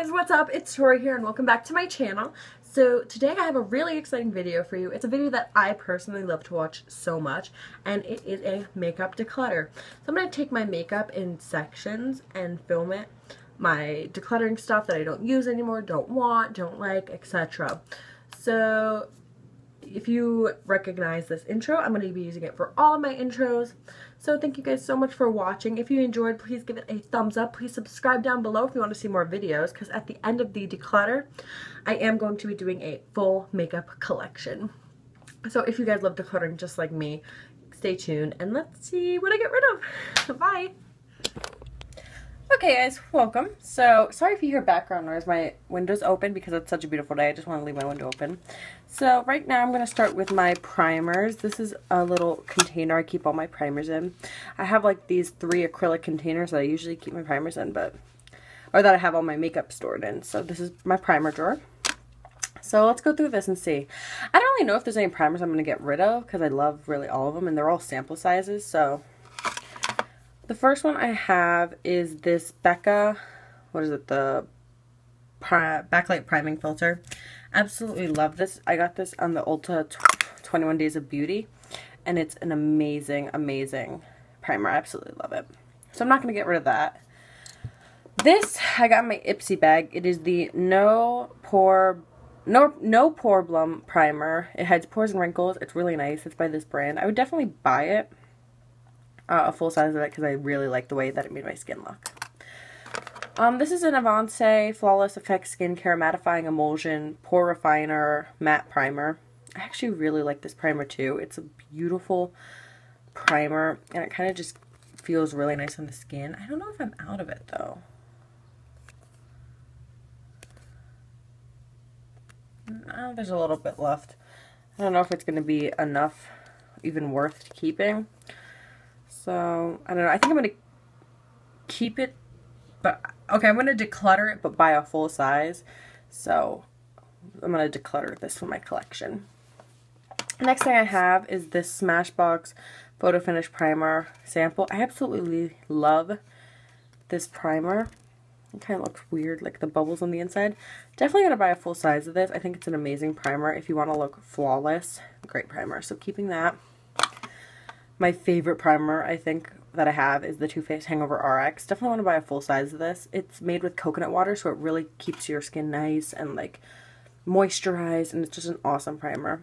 guys, what's up? It's Tori here and welcome back to my channel. So today I have a really exciting video for you. It's a video that I personally love to watch so much and it is a makeup declutter. So I'm going to take my makeup in sections and film it. My decluttering stuff that I don't use anymore, don't want, don't like, etc. So if you recognize this intro, I'm going to be using it for all of my intros. So thank you guys so much for watching. If you enjoyed, please give it a thumbs up. Please subscribe down below if you want to see more videos because at the end of the declutter, I am going to be doing a full makeup collection. So if you guys love decluttering just like me, stay tuned and let's see what I get rid of. Bye! Okay guys, welcome. So, sorry if you hear background noise. My window's open because it's such a beautiful day. I just want to leave my window open. So, right now I'm going to start with my primers. This is a little container I keep all my primers in. I have like these three acrylic containers that I usually keep my primers in, but or that I have all my makeup stored in. So, this is my primer drawer. So let's go through this and see. I don't really know if there's any primers I'm going to get rid of because I love really all of them and they're all sample sizes. So the first one I have is this Becca, what is it, the backlight priming filter. Absolutely love this. I got this on the Ulta 21 Days of Beauty, and it's an amazing, amazing primer. I absolutely love it. So I'm not going to get rid of that. This, I got my Ipsy bag. It is the No Pore no no pore blum primer. It hides pores and wrinkles. It's really nice. It's by this brand. I would definitely buy it uh, a full size of it because I really like the way that it made my skin look. Um, this is an Avance Flawless Effects Skincare Mattifying Emulsion Pore Refiner Matte Primer. I actually really like this primer too. It's a beautiful primer and it kind of just feels really nice on the skin. I don't know if I'm out of it though. There's a little bit left. I don't know if it's going to be enough, even worth keeping. So, I don't know. I think I'm going to keep it, but, okay, I'm going to declutter it, but buy a full size. So, I'm going to declutter this from my collection. Next thing I have is this Smashbox Photo Finish Primer sample. I absolutely love this primer. It kind of looks weird, like the bubbles on the inside. Definitely going to buy a full size of this. I think it's an amazing primer if you want to look flawless. Great primer. So keeping that. My favorite primer, I think, that I have is the Too Faced Hangover RX. Definitely want to buy a full size of this. It's made with coconut water, so it really keeps your skin nice and, like, moisturized, and it's just an awesome primer.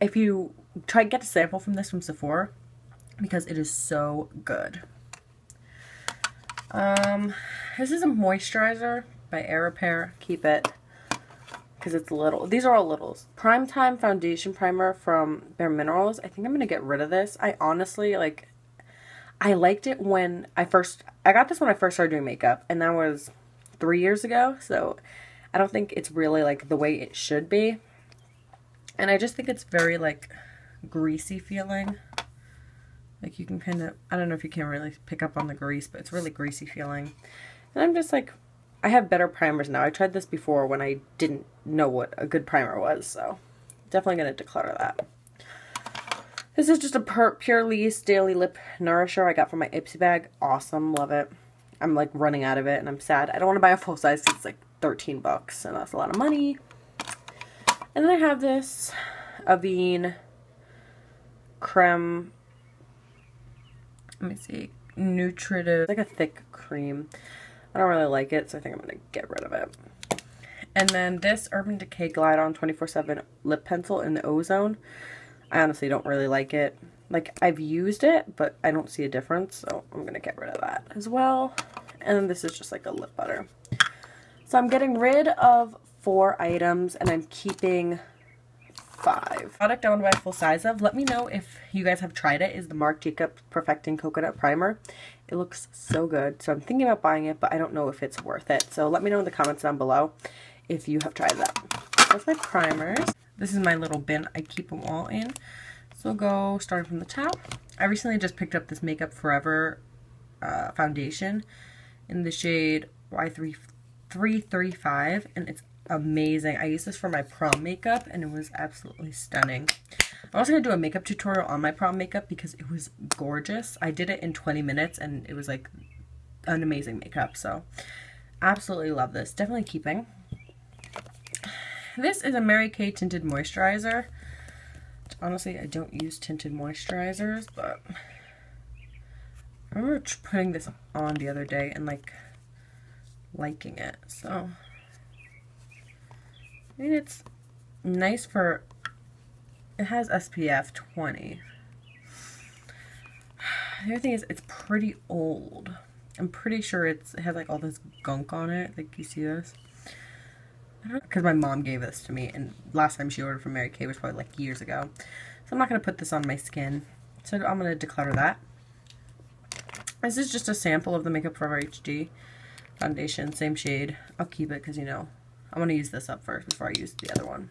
If you try get a sample from this from Sephora, because it is so good. Um, this is a moisturizer by Air Repair. Keep it because it's little. These are all littles. Prime Time Foundation Primer from Bare Minerals. I think I'm going to get rid of this. I honestly, like, I liked it when I first, I got this when I first started doing makeup, and that was three years ago, so I don't think it's really, like, the way it should be. And I just think it's very, like, greasy feeling. Like, you can kind of, I don't know if you can really pick up on the grease, but it's really greasy feeling. And I'm just like, I have better primers now. I tried this before when I didn't know what a good primer was, so definitely going to declutter that. This is just a Purlisse Daily Lip Nourisher I got from my Ipsy bag. Awesome. Love it. I'm like running out of it and I'm sad. I don't want to buy a full size because it's like 13 bucks and that's a lot of money. And then I have this Avene Creme. Let me see. Nutritive. like a thick cream. I don't really like it, so I think I'm going to get rid of it. And then this Urban Decay Glide On 24-7 lip pencil in the Ozone. I honestly don't really like it. Like, I've used it, but I don't see a difference, so I'm going to get rid of that as well. And then this is just like a lip butter. So I'm getting rid of four items, and I'm keeping five. Product I want to buy full size of. Let me know if you guys have tried it. Is the Marc Jacobs Perfecting Coconut Primer. It looks so good. So I'm thinking about buying it, but I don't know if it's worth it. So let me know in the comments down below if you have tried that. That's my primers. This is my little bin. I keep them all in. So go starting from the top. I recently just picked up this Makeup Forever uh, foundation in the shade Y335 and it's amazing. I used this for my prom makeup and it was absolutely stunning. I'm also going to do a makeup tutorial on my prom makeup because it was gorgeous. I did it in 20 minutes and it was like an amazing makeup. So Absolutely love this. Definitely keeping. This is a Mary Kay Tinted Moisturizer. Honestly, I don't use tinted moisturizers, but I remember putting this on the other day and like liking it. So, I mean, it's nice for, it has SPF 20. The other thing is it's pretty old. I'm pretty sure it's, it has like all this gunk on it. Like, you see this? Uh-huh. Because my mom gave this to me, and last time she ordered from Mary Kay was probably like years ago. So I'm not going to put this on my skin. So I'm going to declutter that. This is just a sample of the Makeup Forever HD foundation, same shade. I'll keep it because, you know, I want to use this up first before I use the other one.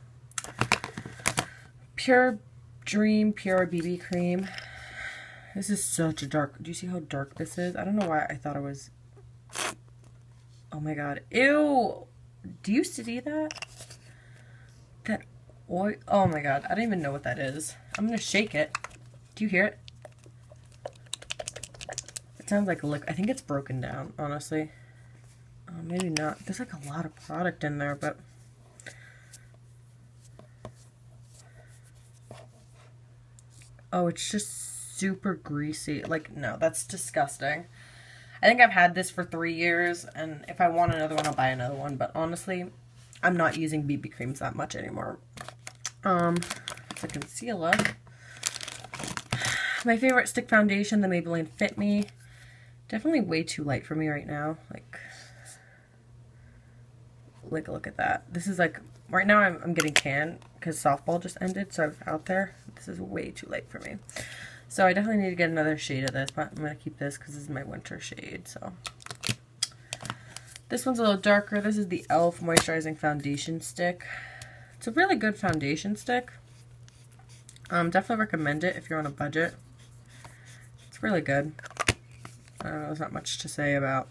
Pure Dream Pure BB Cream. This is such a dark, do you see how dark this is? I don't know why I thought it was, oh my god, ew! Do you see that? That oil, oh my god, I don't even know what that is. I'm gonna shake it. Do you hear it? It sounds like a lick. I think it's broken down, honestly. Oh, maybe not. There's like a lot of product in there, but... Oh, it's just super greasy. Like, no, that's disgusting. I think I've had this for three years, and if I want another one, I'll buy another one. But honestly, I'm not using BB creams that much anymore. Um, a concealer. My favorite stick foundation, the Maybelline Fit Me. Definitely way too light for me right now. Like, like look at that. This is like, right now I'm, I'm getting tan because softball just ended, so I'm out there. This is way too light for me. So I definitely need to get another shade of this, but I'm going to keep this because this is my winter shade, so. This one's a little darker. This is the e.l.f. Moisturizing Foundation Stick. It's a really good foundation stick. Um, definitely recommend it if you're on a budget. It's really good. I don't know, there's not much to say about.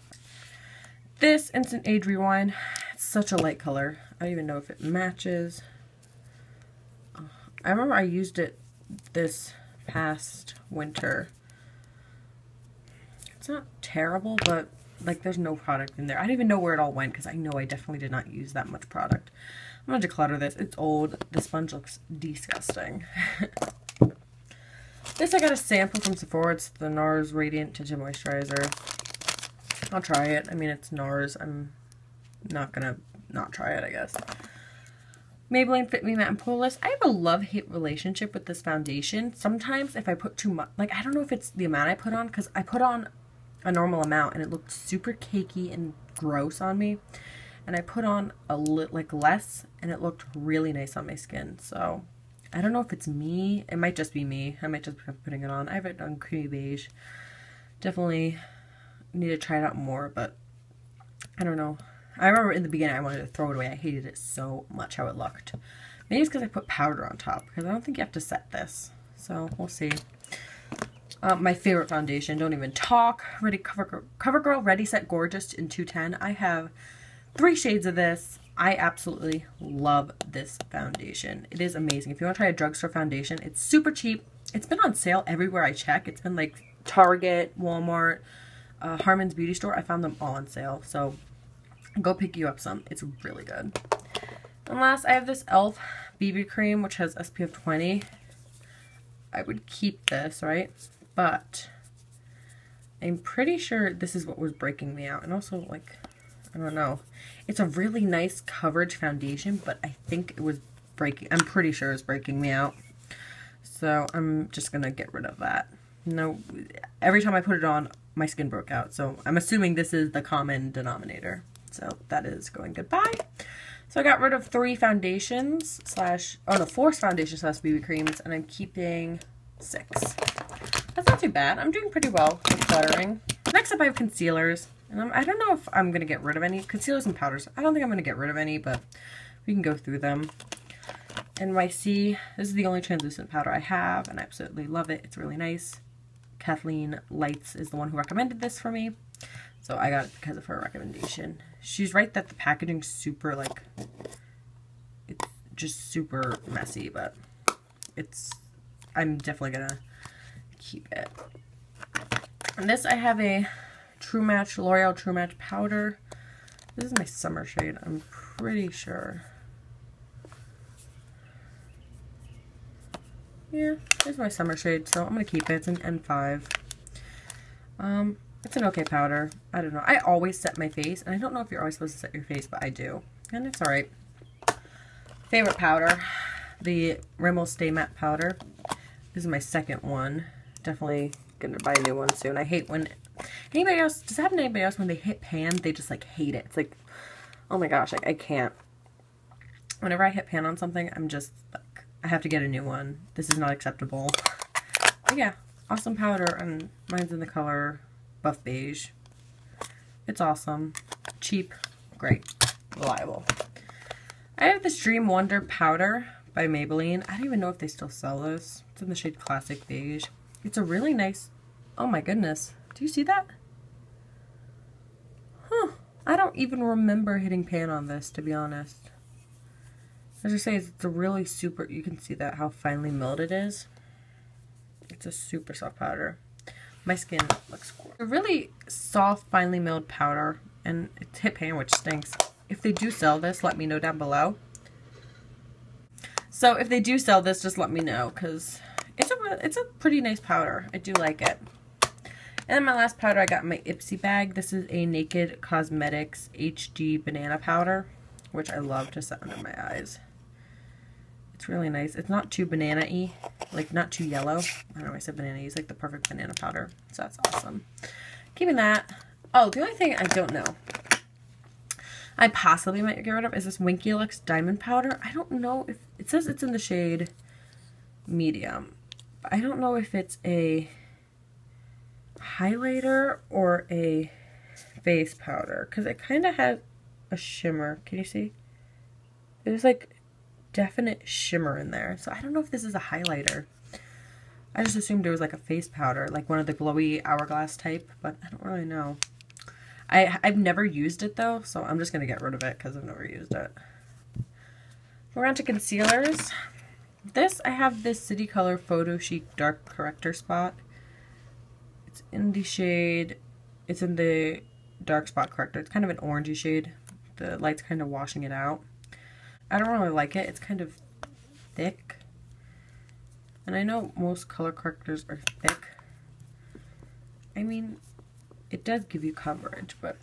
This Instant Age Rewind, it's such a light color. I don't even know if it matches. I remember I used it this past winter. It's not terrible, but like there's no product in there. I don't even know where it all went because I know I definitely did not use that much product. I'm going to declutter this. It's old. The sponge looks disgusting. this I got a sample from Sephora. It's the NARS Radiant Tinted Moisturizer. I'll try it. I mean, it's NARS. I'm not going to not try it, I guess. Maybelline Fit Me Matte and Poreless. I have a love-hate relationship with this foundation. Sometimes if I put too much, like I don't know if it's the amount I put on because I put on a normal amount and it looked super cakey and gross on me. And I put on a lit like less and it looked really nice on my skin. So I don't know if it's me. It might just be me. I might just be putting it on. I have it on creamy beige. Definitely need to try it out more, but I don't know. I remember in the beginning I wanted to throw it away. I hated it so much how it looked. Maybe it's because I put powder on top because I don't think you have to set this. So we'll see. Uh, my favorite foundation, don't even talk. Ready Cover CoverGirl Ready Set Gorgeous in 210. I have three shades of this. I absolutely love this foundation. It is amazing. If you want to try a drugstore foundation, it's super cheap. It's been on sale everywhere I check. It's been like Target, Walmart, uh, Harmon's Beauty Store. I found them all on sale. So go pick you up some. It's really good. And last, I have this e.l.f. BB cream, which has SPF 20. I would keep this, right? But I'm pretty sure this is what was breaking me out. And also, like, I don't know. It's a really nice coverage foundation, but I think it was breaking, I'm pretty sure it's breaking me out. So I'm just going to get rid of that. No, every time I put it on, my skin broke out. So I'm assuming this is the common denominator. So that is going goodbye. So I got rid of three foundations slash, oh no, four foundations slash BB creams, and I'm keeping six. That's not too bad. I'm doing pretty well with cluttering. Next up I have concealers. And I'm, I do not know if I'm going to get rid of any. Concealers and powders. I don't think I'm going to get rid of any, but we can go through them. NYC. This is the only translucent powder I have, and I absolutely love it. It's really nice. Kathleen Lights is the one who recommended this for me. So I got it because of her recommendation. She's right that the packaging's super, like, it's just super messy, but it's, I'm definitely to keep it. And this, I have a True Match, L'Oreal True Match powder. This is my summer shade, I'm pretty sure. Yeah, here's my summer shade, so I'm going to keep it. It's an N5. Um, it's an okay powder. I don't know. I always set my face, and I don't know if you're always supposed to set your face, but I do. And it's alright. Favorite powder, the Rimmel Stay Matte Powder. This is my second one. Definitely gonna buy a new one soon. I hate when anybody else, does that happen to anybody else when they hit pan, they just like hate it. It's like, oh my gosh, I, I can't. Whenever I hit pan on something, I'm just like, I have to get a new one. This is not acceptable. But yeah, awesome powder, and mine's in the color buff beige. It's awesome. Cheap, great, reliable. I have this Dream Wonder powder by Maybelline. I don't even know if they still sell this. It's in the shade Classic Beige. It's a really nice, oh my goodness. Do you see that? Huh. I don't even remember hitting pan on this, to be honest. As I say, it's a really super, you can see that, how finely milled it is. It's a super soft powder. My skin looks really soft, finely milled powder, and it's hit pan, which stinks. If they do sell this, let me know down below. So if they do sell this, just let me know, because it's a, it's a pretty nice powder. I do like it. And then my last powder, I got in my Ipsy bag. This is a Naked Cosmetics HD Banana Powder, which I love to set under my eyes. It's really nice. It's not too banana-y, like not too yellow. I don't know why I said banana-y. It's like the perfect banana powder. So that's awesome. Keeping that. Oh, the only thing I don't know. I possibly might get rid of is this Winky Lux Diamond Powder. I don't know if, it says it's in the shade medium. I don't know if it's a highlighter or a face powder because it kind of has a shimmer. Can you see? It was like definite shimmer in there. So I don't know if this is a highlighter. I just assumed it was like a face powder, like one of the glowy hourglass type, but I don't really know. I, I've never used it though, so I'm just going to get rid of it because I've never used it. We're on to concealers. This, I have this City Color Photo Chic Dark Corrector Spot. It's in the shade, it's in the dark spot corrector. It's kind of an orangey shade. The light's kind of washing it out. I don't really like it. It's kind of thick. And I know most color correctors are thick. I mean, it does give you coverage, but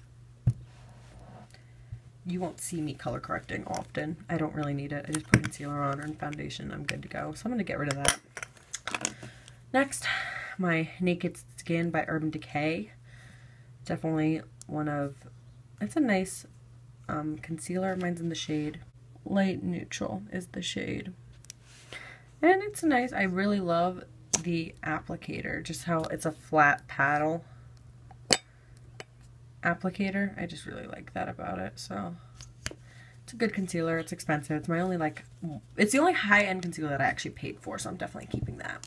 you won't see me color correcting often. I don't really need it. I just put concealer on and foundation. I'm good to go. So I'm going to get rid of that. Next, my Naked Skin by Urban Decay. Definitely one of, it's a nice um, concealer. Mine's in the shade Light Neutral is the shade. And it's nice. I really love the applicator. Just how it's a flat paddle applicator. I just really like that about it. So it's a good concealer. It's expensive. It's my only like, it's the only high-end concealer that I actually paid for. So I'm definitely keeping that.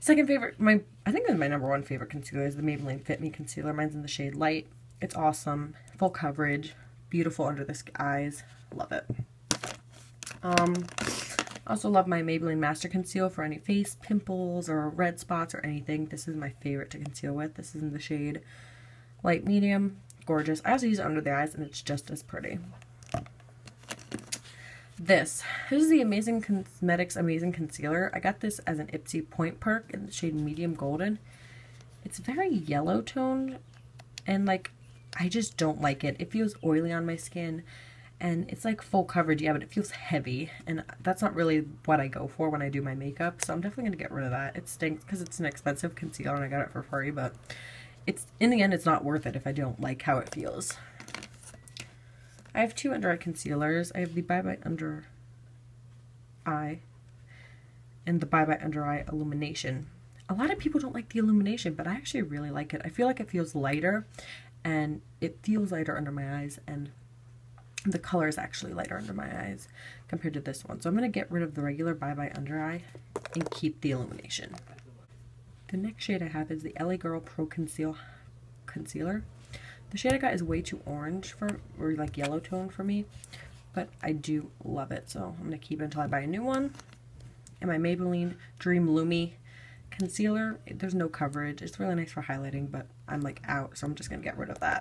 Second favorite, my I think my number one favorite concealer is the Maybelline Fit Me Concealer. Mine's in the shade Light. It's awesome. Full coverage. Beautiful under the eyes. Love it. Um, also love my Maybelline Master Conceal for any face pimples or red spots or anything. This is my favorite to conceal with. This is in the shade light medium. Gorgeous. I also use it under the eyes and it's just as pretty. This. This is the Amazing Cosmetics Amazing Concealer. I got this as an Ipsy Point Perk in the shade Medium Golden. It's very yellow toned and like I just don't like it. It feels oily on my skin and it's like full coverage, yeah, but it feels heavy, and that's not really what I go for when I do my makeup, so I'm definitely going to get rid of that. It stinks because it's an expensive concealer and I got it for free, but it's in the end, it's not worth it if I don't like how it feels. I have two under eye concealers. I have the Bye Bye Under Eye and the Bye Bye Under Eye Illumination. A lot of people don't like the illumination, but I actually really like it. I feel like it feels lighter and it feels lighter under my eyes and the color is actually lighter under my eyes compared to this one. So I'm going to get rid of the regular Bye Bye Under Eye and keep the illumination. The next shade I have is the LA Girl Pro Conceal Concealer. The shade I got is way too orange for, or like yellow tone for me, but I do love it. So I'm going to keep it until I buy a new one. And my Maybelline Dream Lumi Concealer, there's no coverage. It's really nice for highlighting, but I'm like out, so I'm just going to get rid of that.